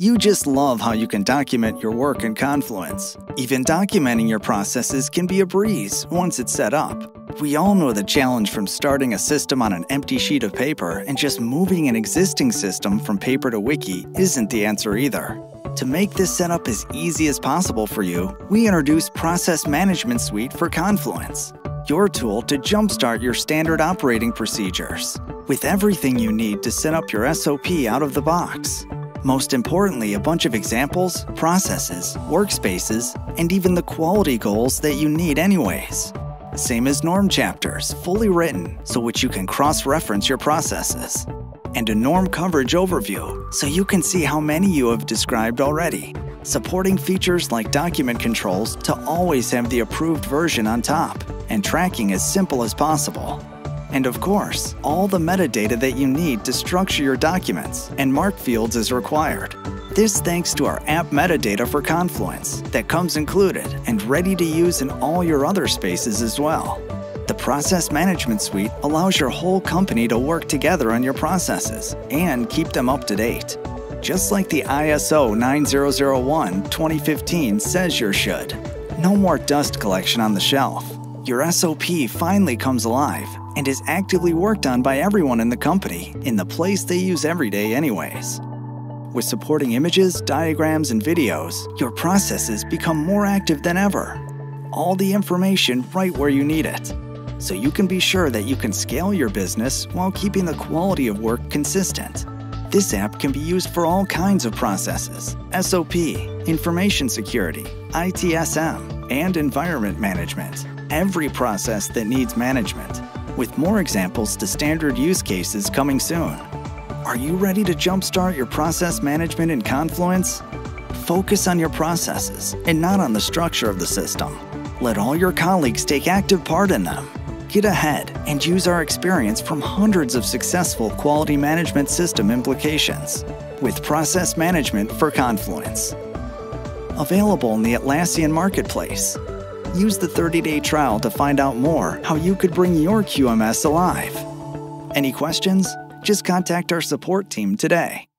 You just love how you can document your work in Confluence. Even documenting your processes can be a breeze once it's set up. We all know the challenge from starting a system on an empty sheet of paper and just moving an existing system from paper to wiki isn't the answer either. To make this setup as easy as possible for you, we introduce Process Management Suite for Confluence, your tool to jumpstart your standard operating procedures, with everything you need to set up your SOP out of the box. Most importantly, a bunch of examples, processes, workspaces, and even the quality goals that you need anyways. Same as norm chapters, fully written, so which you can cross-reference your processes. And a norm coverage overview, so you can see how many you have described already. Supporting features like document controls to always have the approved version on top, and tracking as simple as possible. And of course, all the metadata that you need to structure your documents and mark fields is required. This thanks to our app metadata for Confluence that comes included and ready to use in all your other spaces as well. The Process Management Suite allows your whole company to work together on your processes and keep them up to date. Just like the ISO 9001 2015 says you should. No more dust collection on the shelf. Your SOP finally comes alive and is actively worked on by everyone in the company in the place they use every day, anyways. With supporting images, diagrams, and videos, your processes become more active than ever. All the information right where you need it. So you can be sure that you can scale your business while keeping the quality of work consistent. This app can be used for all kinds of processes SOP, information security, ITSM, and environment management. Every process that needs management, with more examples to standard use cases coming soon. Are you ready to jumpstart your process management in Confluence? Focus on your processes and not on the structure of the system. Let all your colleagues take active part in them. Get ahead and use our experience from hundreds of successful quality management system implications with process management for Confluence. Available in the Atlassian Marketplace. Use the 30 day trial to find out more how you could bring your QMS alive. Any questions? Just contact our support team today.